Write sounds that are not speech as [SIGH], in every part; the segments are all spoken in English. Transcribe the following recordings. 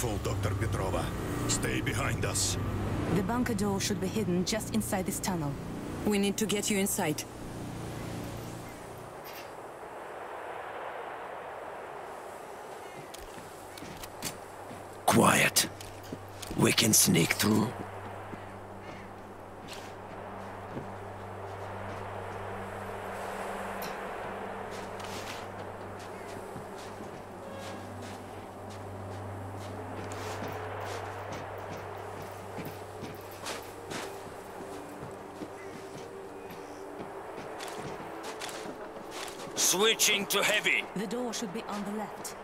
careful, Dr. Petrova. Stay behind us. The bunker door should be hidden just inside this tunnel. We need to get you inside. Quiet. We can sneak through. Switching to heavy. The door should be on the left.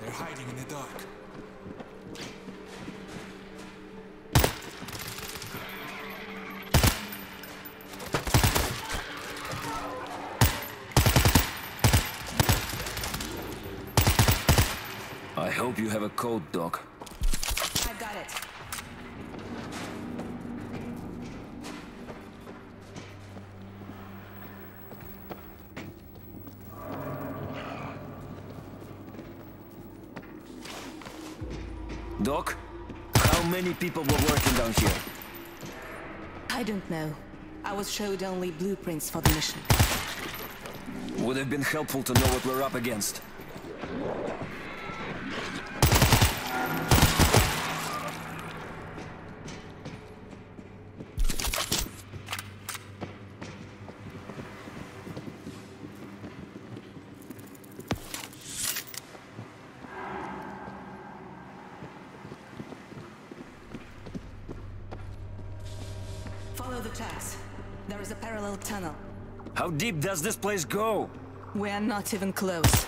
They're hiding in the dark. I hope you have a code, Doc. Doc, how many people were working down here? I don't know. I was showed only blueprints for the mission. Would have been helpful to know what we're up against. Does this place go? We are not even close.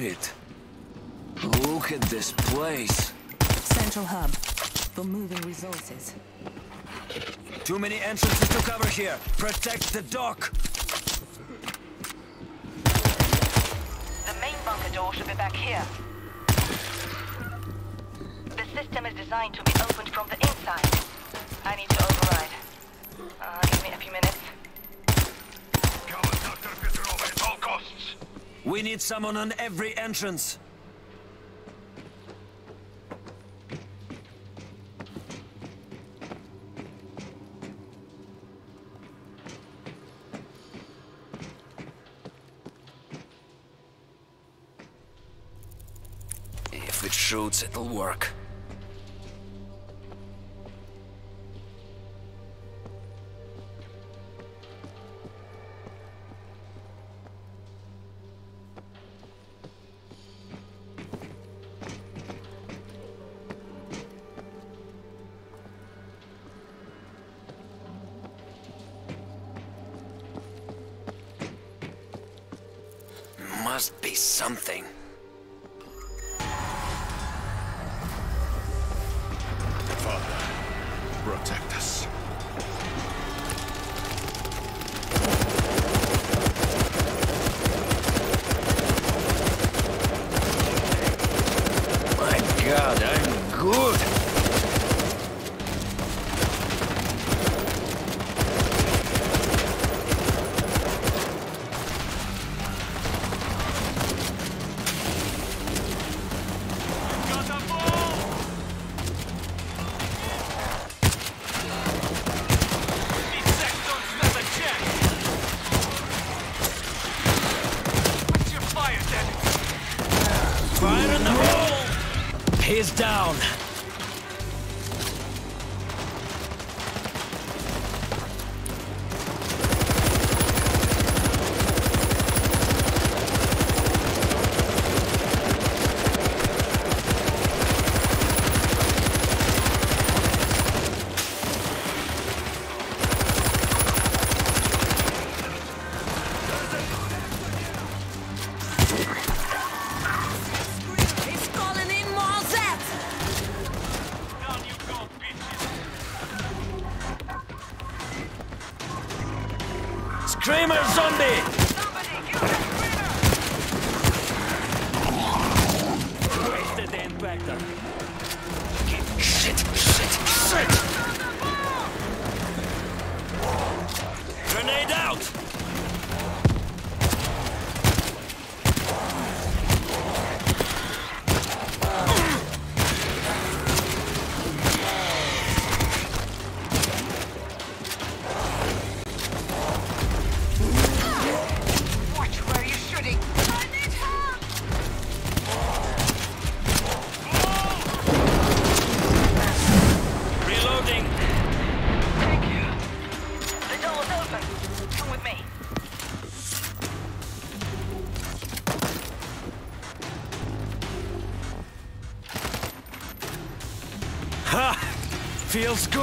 Shit. Look at this place. Central hub for moving resources. Too many entrances to cover here. Protect the dock. The main bunker door should be back here. The system is designed to be opened from the inside. I need to override. Uh, give me a few minutes. Cover Dr. Petrova at all costs. We need someone on every entrance. If it shoots, it'll work.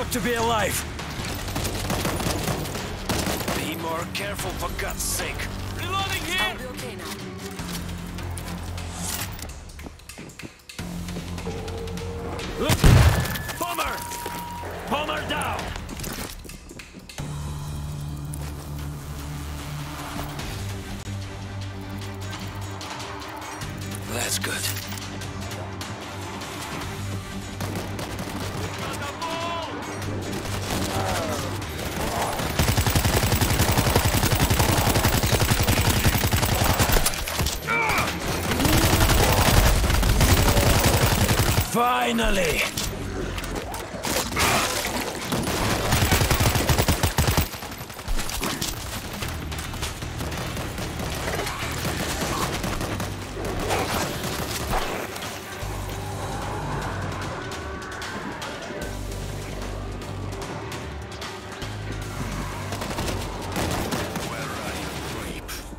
Feels to be alive. Be more careful for God's sake. Reloading here! I'll be okay now. Bomber! Bomber down! That's good. Finally!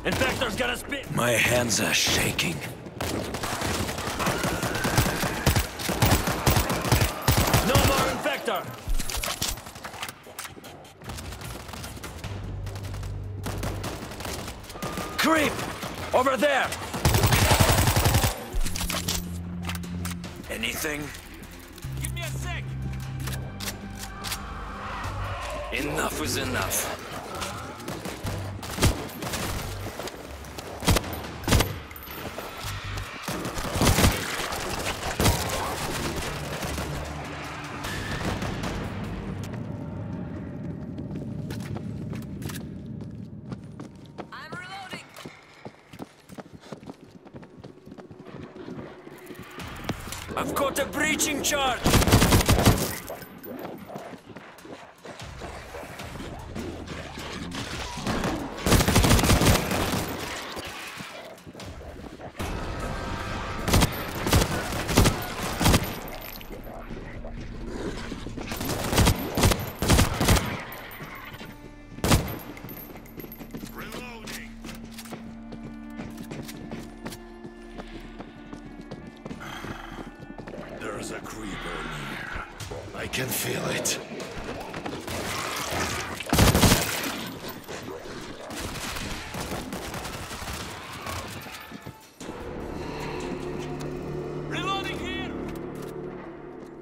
Infector's gonna spit. My hands are shaking. Enough is enough. I'm reloading. I've got a breaching charge!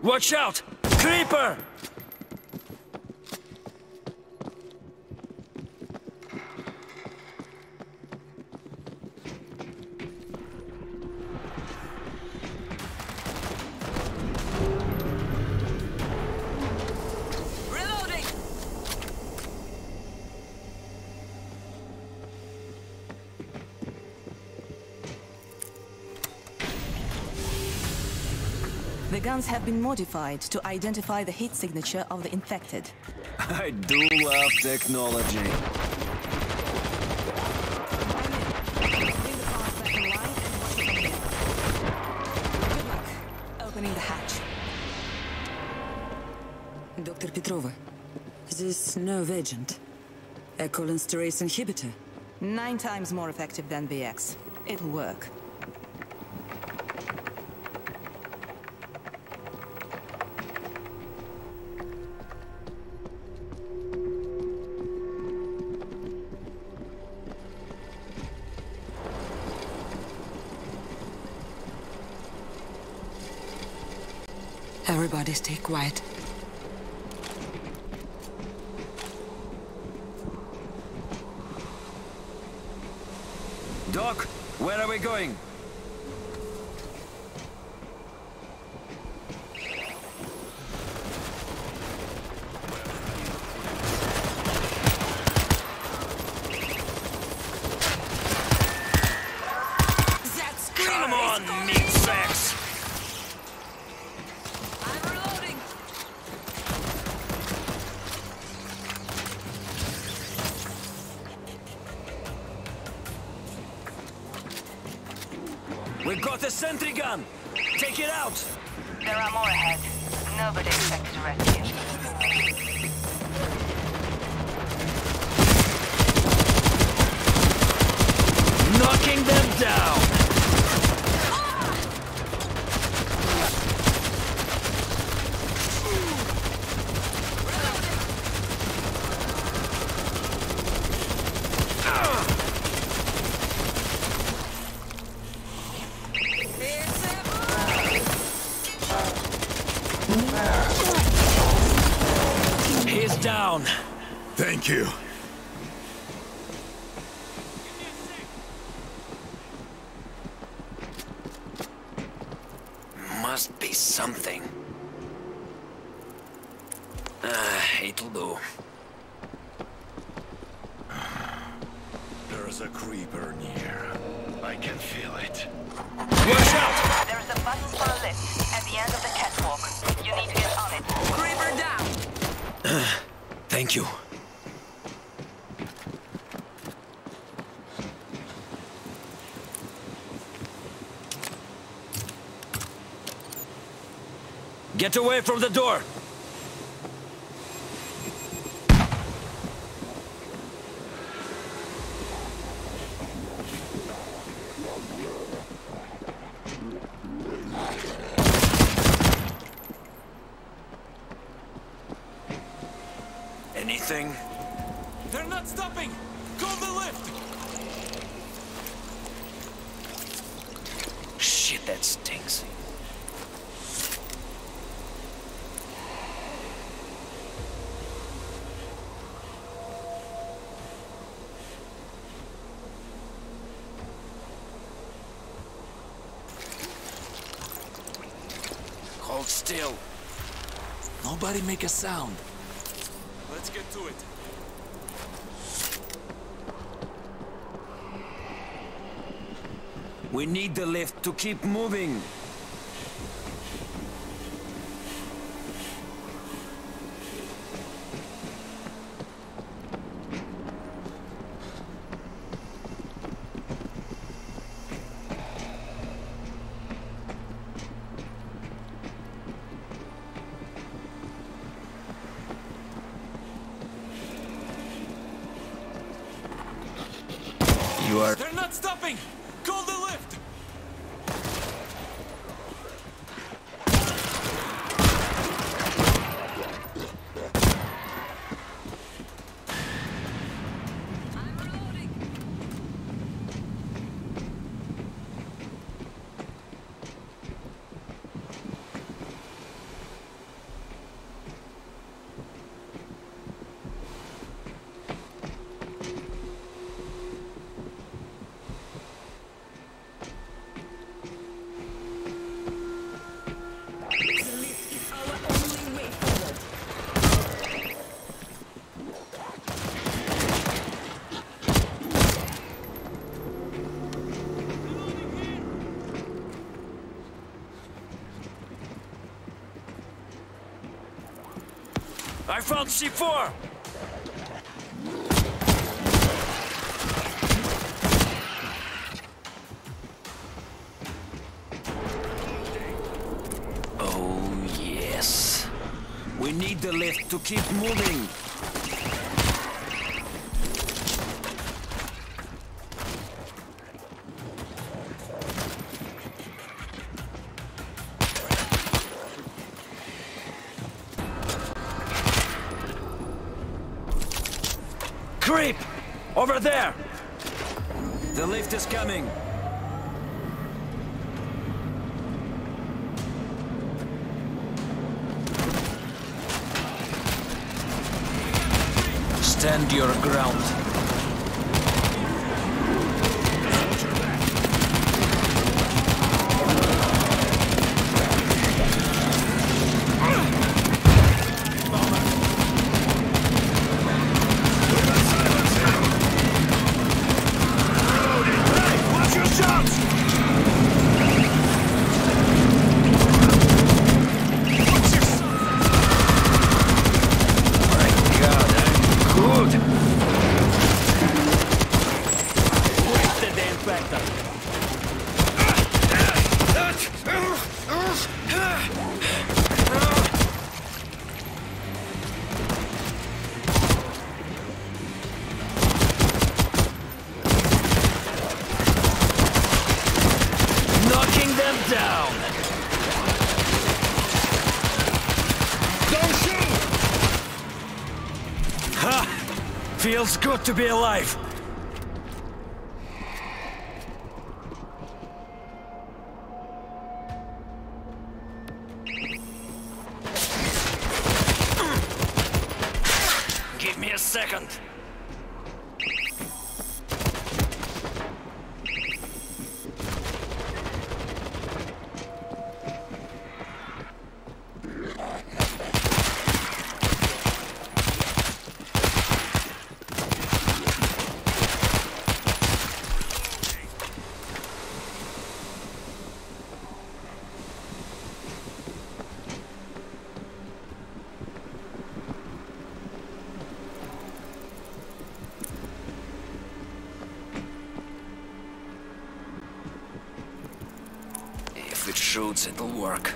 Watch out! Creeper! Guns have been modified to identify the heat signature of the infected. [LAUGHS] I do love technology. Bring the cars back in line and watch it from there. Good luck opening the hatch. Dr. Petrova, this nerve agent, a cholinesterase inhibitor. Nine times more effective than VX. It'll work. Everybody stay quiet. Doc, where are we going? Get away from the door! Anything? They're not stopping! Call the lift! Shit, that stinks. Hold still. Nobody make a sound. Let's get to it. We need the lift to keep moving. They're not stopping! Call the lift! I'm reloading! The lift is our only way forward. I found C4! Oh, yes. We need the lift to keep moving. Over there! The lift is coming. Stand your ground. To be alive. second. If it shoots, it'll work.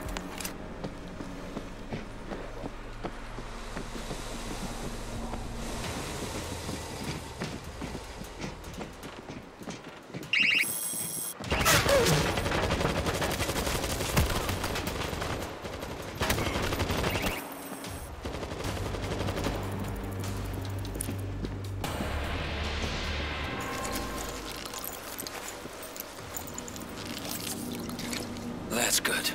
That's good.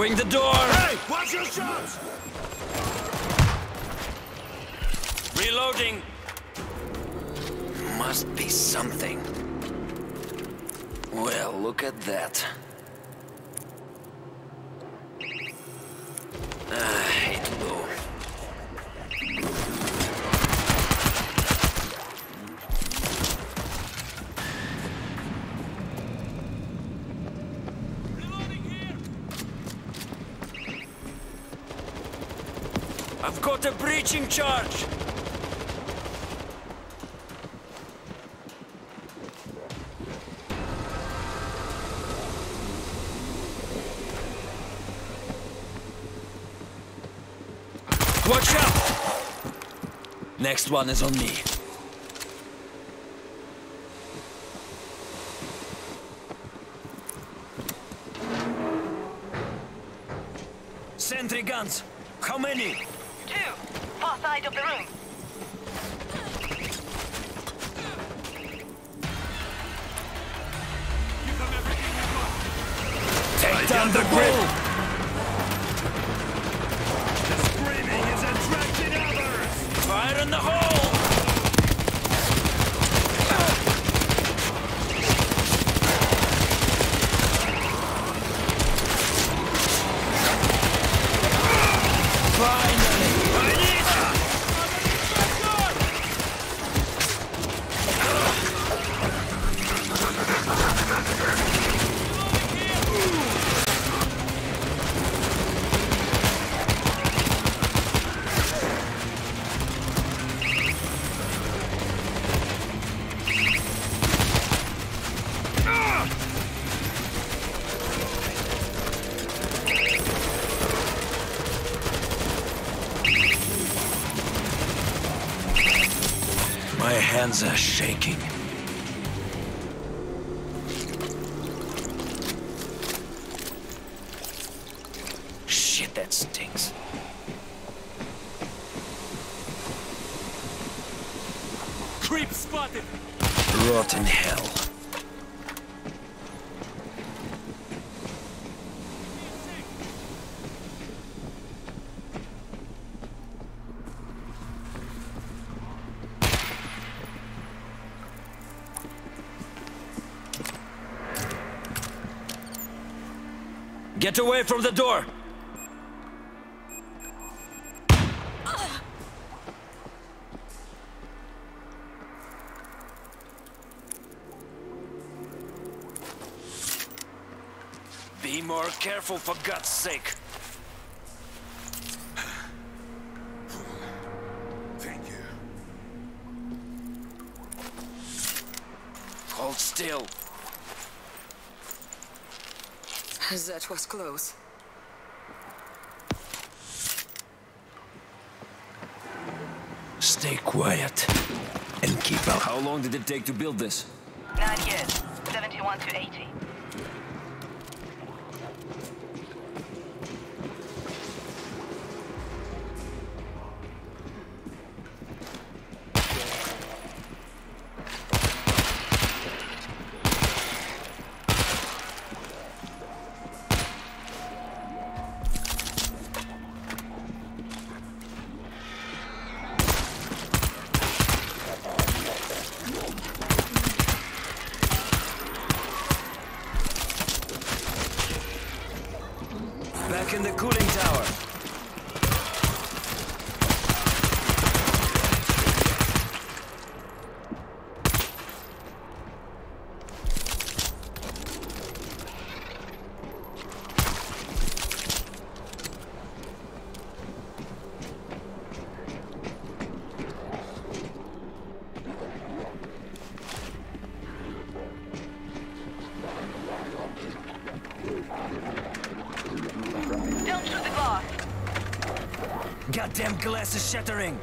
Blowing the door! Hey, watch your shots! Reloading! Must be something. Well, look at that. Ah, it'll do. I've got a breaching charge! Watch out! Next one is on me. Hands are shaking. Shit, that stinks. Creep spotted! Rotten hell. Get away from the door! Be more careful for God's sake. Was close. Stay quiet and keep out. How long did it take to build this? Nine years. 71 to 80. Goddamn glass is shattering!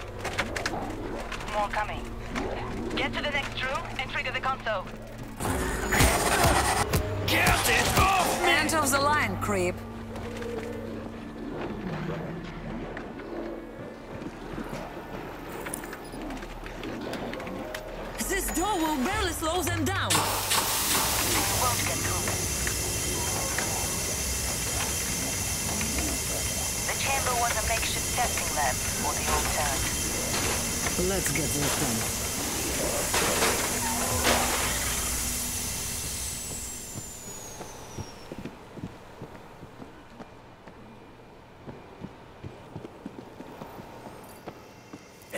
More coming. Get to the next room and trigger the console. Get it off me! End of the line, creep. This door will barely slow them down. You won't get through. The chamber was a makeshift testing lab for the old turret. Let's get this done.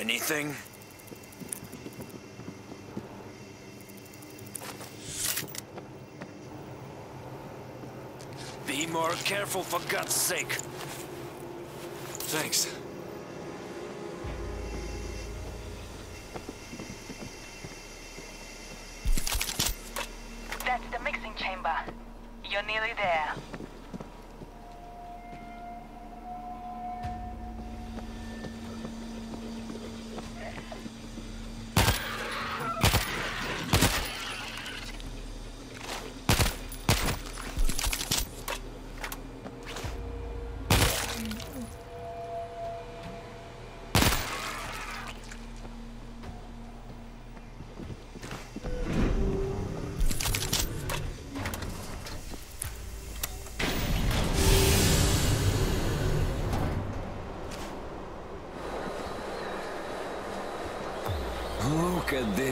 Anything? Be more careful for God's sake. Thanks. That's the mixing chamber. You're nearly there.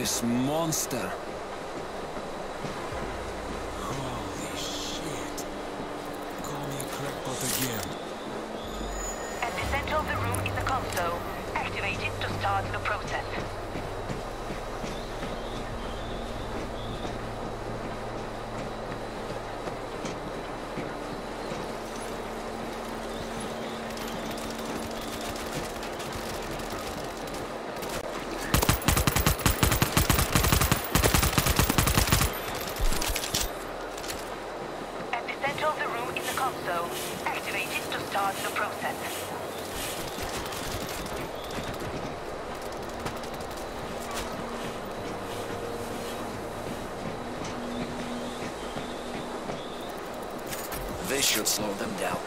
This monster. Holy shit. Call me a crackpot again. At the center of the room is a console. Activate it to start the process. At the center of the room is a console. Activate it to start the process. This should slow them down.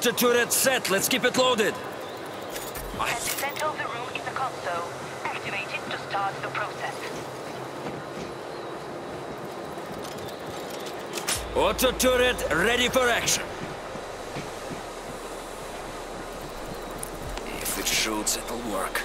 Auto turret set. Let's keep it loaded. At the center of the room is a console. Activate it to start the process. Auto turret ready for action. If it shoots, it'll work.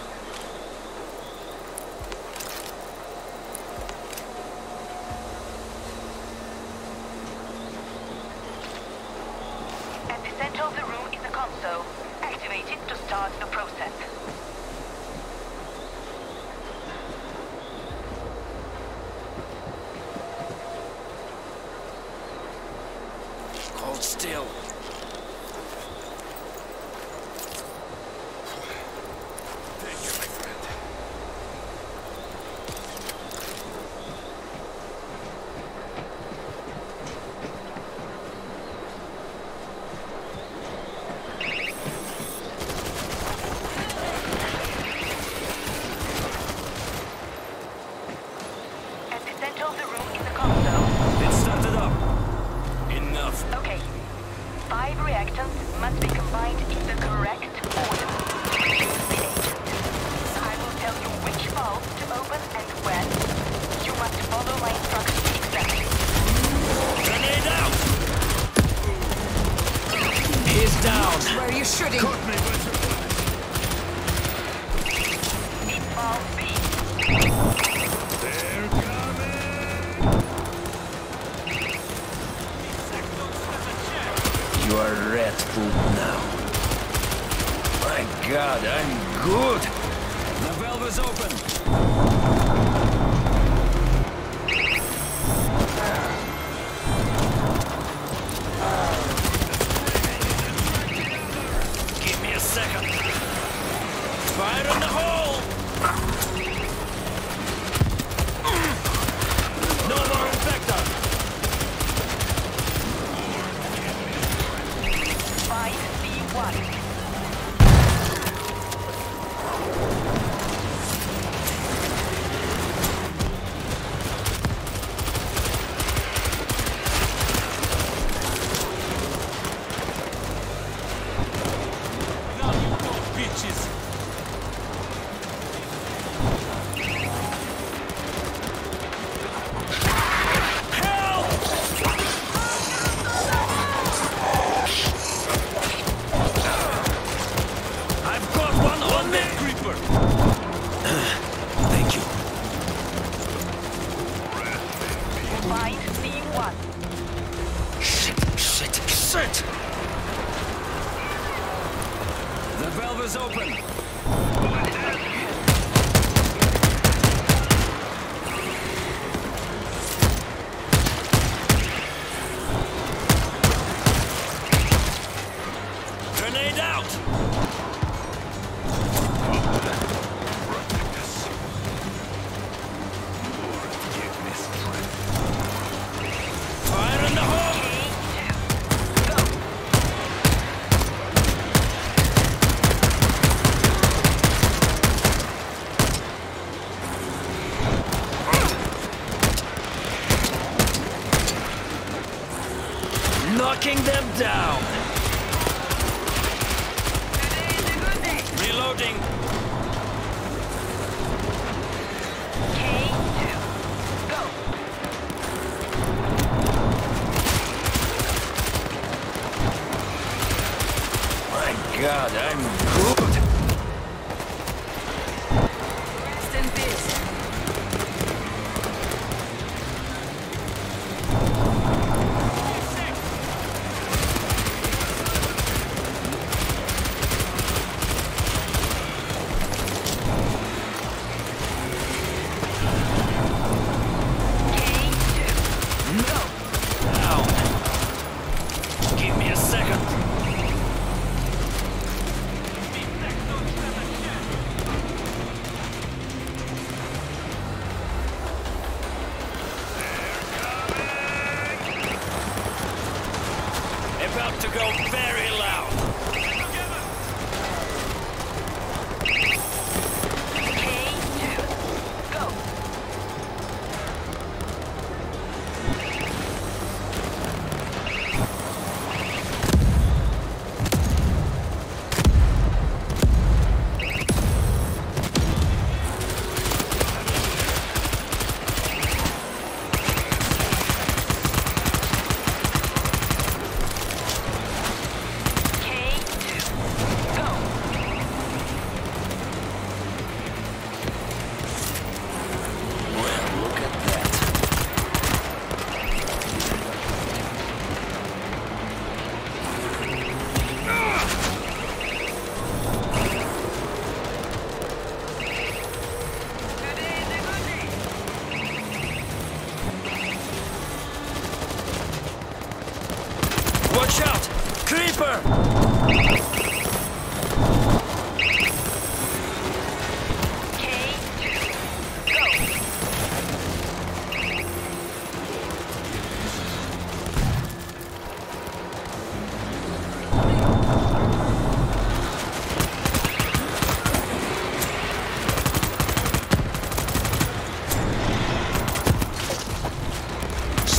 The of the room is a console. Activate it to start the process. Hold still. Thank you, my friend. At the center of the room is a console. It started up. Enough. Okay. Five reactants must be combined in the correct order. Use the agent. I will tell you which valves to open and when. You must follow my instructions exactly. Grenade out! He's down. Where are you shooting? It's valve B. They're coming! You are rat food now. My god, I'm good. The valve is open.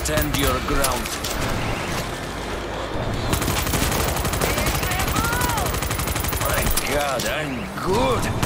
Stand your ground. My god, I'm good!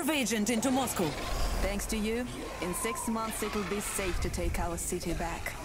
nerve agent into Moscow. Thanks to you, in six months it'll be safe to take our city back.